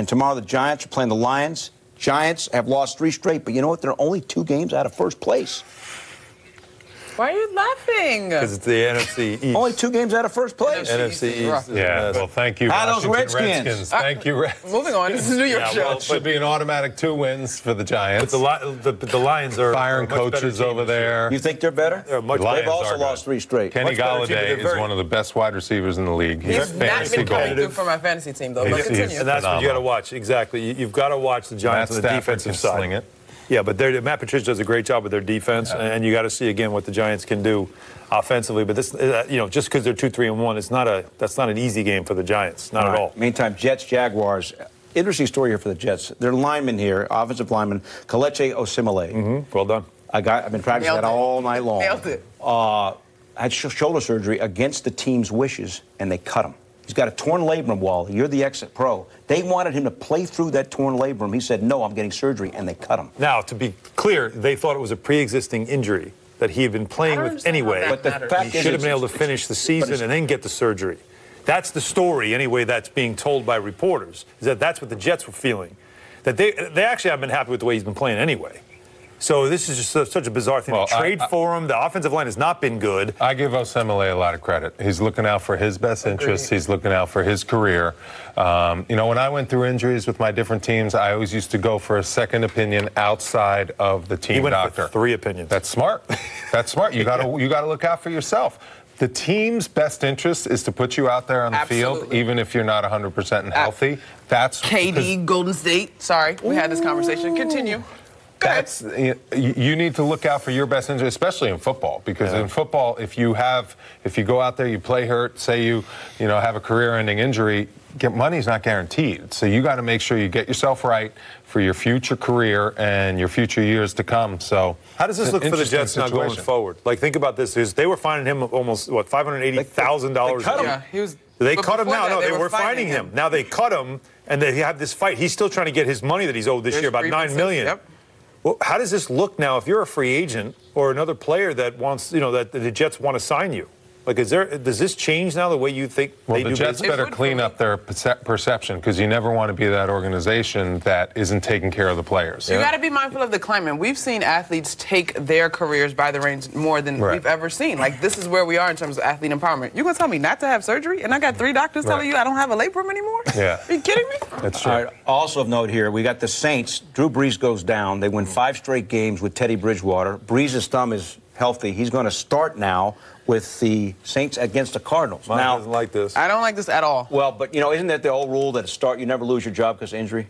and tomorrow the Giants are playing the Lions. Giants have lost three straight, but you know what? They're only two games out of first place. Why are you laughing? Because it's the NFC East. Only two games out of first place. NFC East. is Yeah, the well, thank you, Ah, those Washington Redskins. Thank you, Reds. Moving on. This is New York Yeah, show. well, It should be an automatic two wins for the Giants. the, the, the Lions are Firing are a much better coaches over there. You think they're better? They're much The better. They've also lost good. three straight. Kenny Much better team, but Golladay is very- one of the best wide receivers in the league. He's, He's not been coming through for my fantasy team, though. But continue. And that's what you got to watch. Exactly. You, you've got to watch the Giants Matt on the defensive can side. Sling it. Yeah, but Matt Patricia does a great job with their defense, and you got to see again what the Giants can do offensively. But this, uh, you know, just because they're two, three, and one, it's not a that's not an easy game for the Giants, not All at right. all. Meantime, Jets, Jaguars. Interesting story here for the Jets. Their lineman here, offensive lineman, Kelechi Osemele. Mm-hmm. Well done. I got. I've been practicing Nailed that it. all night long. Nailed it. Uh, had sh- shoulder surgery against the team's wishes, and they cut him. He's got a torn labrum. wall. you're the ex-pro. They wanted him to play through that torn labrum. He said, "No, I'm getting surgery," and they cut him. Now, to be clear, they thought it was a pre-existing injury that he had been playing with anyway. But the matters. fact he is should have been able to finish the season and then get the surgery. That's the story, anyway. That's being told by reporters. Is that that's what the Jets were feeling? That they they actually have been happy with the way he's been playing anyway. So this is just such a bizarre thing Well, to trade I- for him. The offensive line has not been good. I give Osemele a lot of credit. He's looking out for his best interests. He's looking out for his career. Um, you know, when I went through injuries with my different teams, I always used to go for a second opinion outside of the team He went doctor. for three opinions. That's smart. That's smart. You got to you got to look out for yourself. The team's best interest is to put you out there on the field, even if you're not 100% and healthy. That's KD, Golden State. Sorry, we had this conversation. Continue. Go ahead. That's you you need to look out for your best interest, especially in football, because in football, if you have, if you go out there, you play hurt, say you, you know, have a career-ending injury, get money's not guaranteed. So you got to make sure you get yourself right for your future career and your future years to come. So How does this look for the interesting Jets now going forward? Like, think about this: is they were finding him almost what five hundred eighty thousand dollars. They cut him. Yeah, he was. They but cut him now. that, no, they, were finding him. Now they cut him, and they have this fight. He's still trying to get his money that he's owed this There's year, about nine grievances. million. Yep. Well, how does this look now if you're a free agent or another player that wants, you know, that the Jets want to sign you? Like, is there does this change now the way you think Well, they the do Jets business? better clean up their perception because you never want to be that organization that isn't taking care of the players. You got to be mindful of the climate. We've seen athletes take their careers by the reins more than Right. we've ever seen. Like this is where we are in terms of athlete empowerment. You gonna tell me not to have surgery, and I got three doctors telling you I don't have a labrum anymore? Yeah. Are you kidding me? That's true. All right. Also of note here, we got the Saints. Drew Brees goes down. They win five straight games with Teddy Bridgewater. Brees' thumb is healthy. He's going to start now with the Saints against the Cardinals. Mine now, doesn't like this. I don't like this at all. well, but you know, isn't that the old rule that at start you never lose your job because of injury,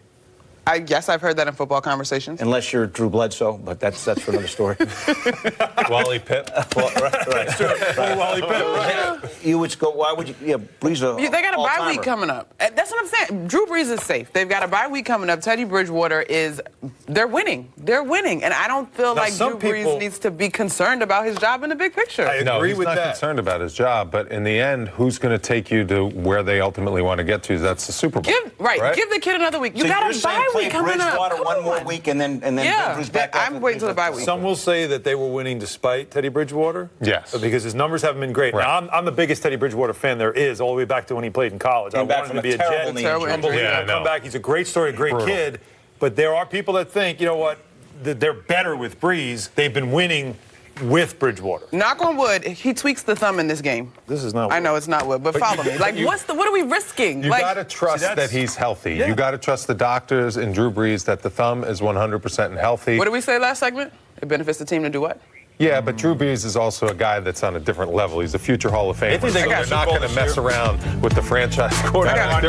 I guess I've heard that in football conversations. unless you're Drew Bledsoe? But that's that's for another story. Wally Pipp. well, right, right. Wally Pitt, right? You would go. Why would you? Yeah, Brees. a They got a bye all-timer. week coming up. That's what I'm saying. Drew Brees is safe. They've got a bye week coming up. Teddy Bridgewater is. They're winning. They're winning, and I don't feel Now, like some Drew people- Brees needs to be concerned about his job in the big picture. I agree No, agree he's with not that. concerned about his job, but in the end, who's going to take you to where they ultimately want to get to? That's the Super Bowl. Give right, Give the kid another week. You So got a bye week coming up. Bridgewater Come one more week and then and then Yeah, Drew's back I'm waiting till the bye Brees. week. Some will say that they were winning despite Teddy Bridgewater. Yes. Because his numbers haven't been great. Right. Now, I'm, I'm the biggest Teddy Bridgewater fan there is, all the way back to when he played in college. Came I back wanted from him to a be a terrible Jet. knee Terrible injury. injury. Yeah, I Come back. He's a great story, a great Brutal. kid. But there are people that think, you know what, that they're better with Brees. They've been winning with Bridgewater. Knock on wood, he tweaks the thumb in this game. This is not I wood. know it's not wood, but, But follow you- me. Like, you- what's the? What are we risking? You like, got to trust See, that he's healthy. Yeah. You got to trust the doctors and Drew Brees that the thumb is 100% healthy. what did we say last segment? It benefits the team to do what? Yeah, but Drew Brees is also a guy that's on a different level. He's a future Hall of Famer. think they so go they're not going to mess around with the franchise quarterback.